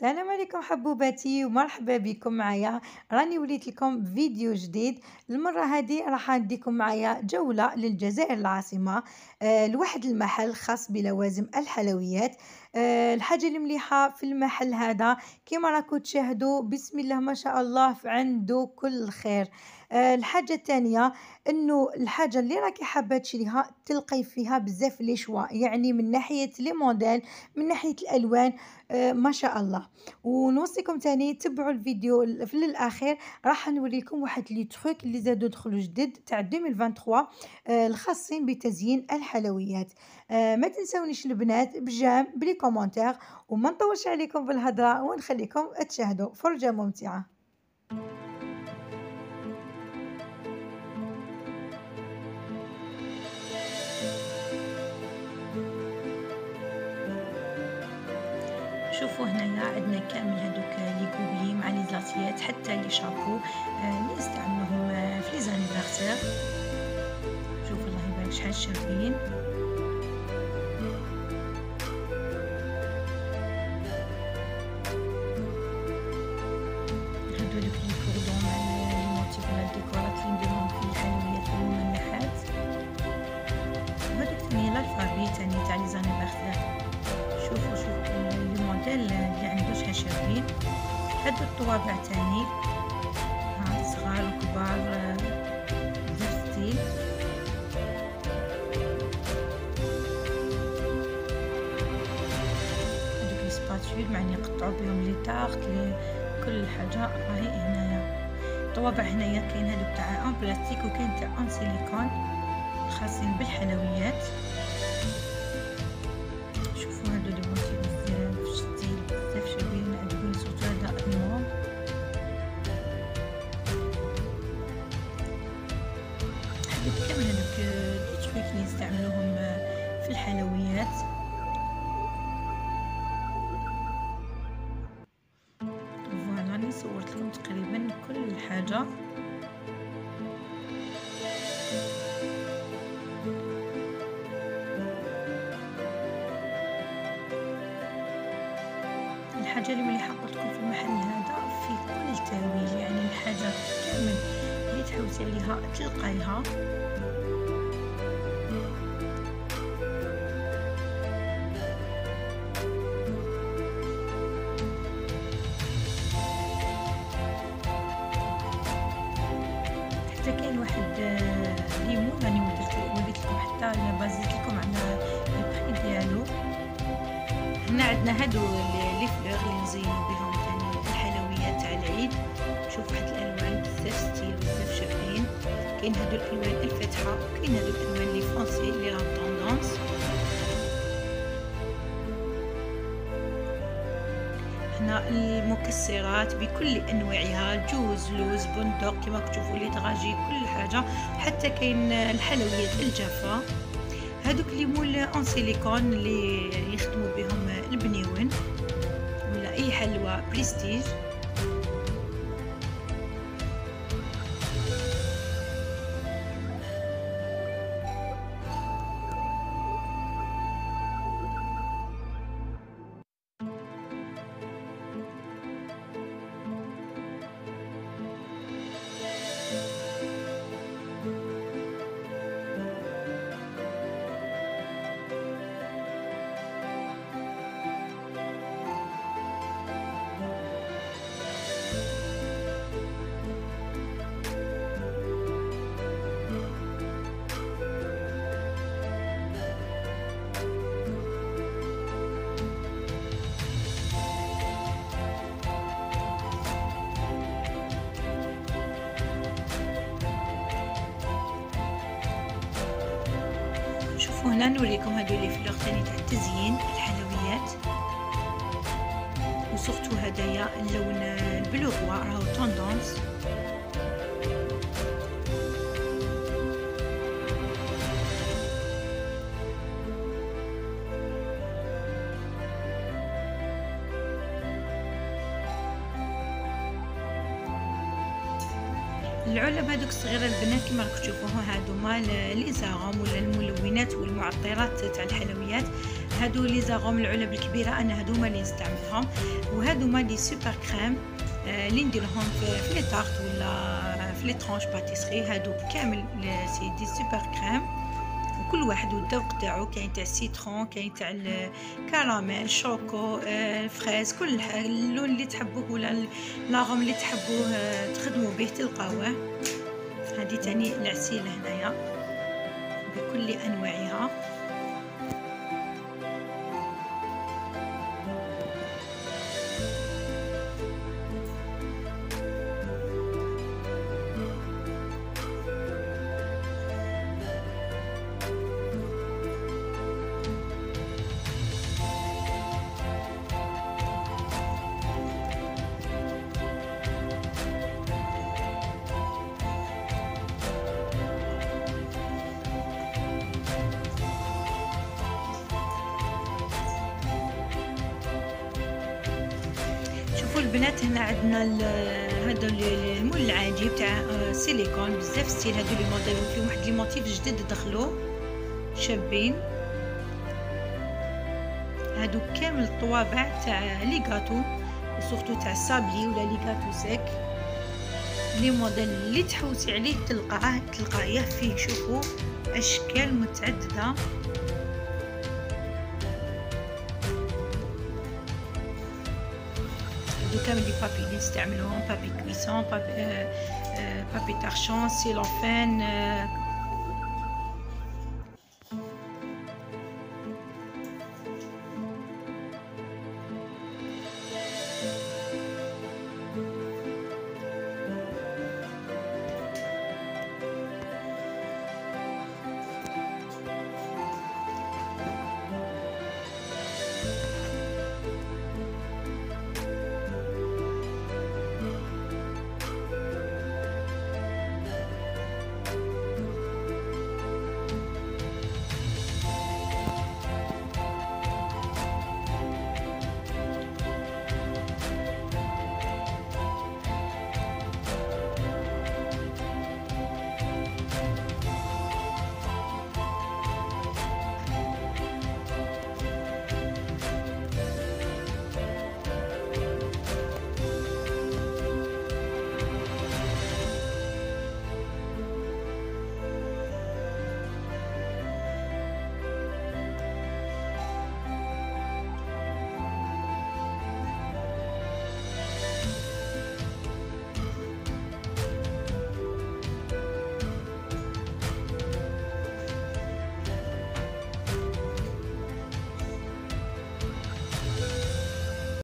السلام عليكم حبوباتي ومرحبا بكم معايا. راني وليت لكم بفيديو جديد. المرة هذه راح نديكم معايا جولة للجزائر العاصمة آه، لواحد المحل خاص بلوازم الحلويات. آه، الحاجة المليحة في المحل هذا. كما راكم تشاهدوا بسم الله ما شاء الله عنده كل خير آه، الحاجة الثانية إنه الحاجة اللي راكي حابة تشريها تلقي فيها بزاف لي شوا. يعني من ناحية لي موديل من ناحية الألوان آه، ما شاء الله. ونوصيكم تاني تبعوا الفيديو في الأخير. راح نوريكم واحد les trucs اللي زادوا دخلوا جدد تاع 2023 آه، الخاصين بتزيين الحلويات. ما تنسونيش البنات ب j'aime ب les commentaires وما نطولش عليكم بالهضره ونخليكم تشاهدوا فرجة ممتعة. شوفوا هنايا عندنا كامل هذوك les gobelets مع les assiettes حتى les chapeaux آه، اللي نستعملوهم آه، في les anniversaires. شوفوا الله يبارك شحال شابين الموديل اللي عنده شحال شابين هادو الطوابع تاني ها صغار وكبار بزاف styles les spatules معني يقطعوا بهم les tartes لي كل حاجة. راهي هنايا. الطوابع هنايا كاين هادوك تاع en plastique وكاين تاع en silicone خاصين بالحلويات. راني صورت لكم تقريبا كل حاجة. الحاجة اللي مليحة قلت لكم في المحل هذا فيه كل التاويل يعني الحاجة كامل اللي تحوسي عليها تلقايها. واحد les moules راني وريت لكم حتى بازيت لكم على البخي ديالو. هنا عندنا هادو les fleurs اللي نزينو بهم ثاني الحلويات تاع العيد. شوف واحد الألوان بزاف styles بزاف شابين كاين هادو الألوان الفاتحة وكاين هادو الألوان les foncés لي راهم tendance هنا المكسرات بكل أنواعها. جوز لوز بندق كما تشوفوا les dragées كل حاجة. حتى كاين الحلويات الجافة. هادوك les moules en silicone اللي يخدموا بهم البنيون. ولا أي حلوى بريستيج. شوفوا هنا نوريكم هادو les fleurs ثاني تاع التزيين الحلويات. و surtout هدايا اللون ال bleu راهو tendance العلب هذوك الصغيرة البنات كما راكم تشوفوها هادوما les arômes ولا الملونات والمعطرات تاع الحلويات. هادو les arômes العلب الكبيره أنا هادوما اللي نستعملهم. وهادوما les super crèmes اللي نديرهم في les tartes ولا في les tranches pâtisserie. هادو كامل c'est des super crèmes. وكل واحد والذوق تاعو كاين تاع ال citron كاين تاع ال caramel choco fraise كل اللون اللي تحبوه ولا لاغوم اللي تحبوه تخدموا به تلقاوه. هذه تاني العسيلة هنايا بكل أنواعها. شوفوا البنات هنا عندنا هذا المول العادي تاع سيليكون. بزاف styles هادو les modèles. وفيهم واحد les motifs جدد دخلوا شابين. هادو كامل الطوابع تاع les gâteaux surtout تاع السابلي ولا les gâteaux secs. les modèles اللي تحوسي عليه تلقاه تلقايه فيه. شوفوا أشكال متعددة. هادو كامل لي بابي اللي نستعملوهم بابي كويسون بابي, آه آه بابي تارشون سيلوفان آه